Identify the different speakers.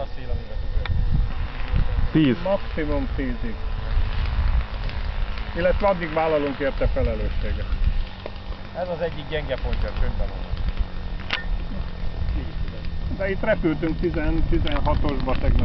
Speaker 1: a szél, amiben tudod.
Speaker 2: 10.
Speaker 3: Maximum 10-ig. Illetve addig vállalunk érte felelősséget.
Speaker 1: Ez az egyik gyenge pontja a könyvben.
Speaker 3: De itt repültünk 10 16-osba tegnap.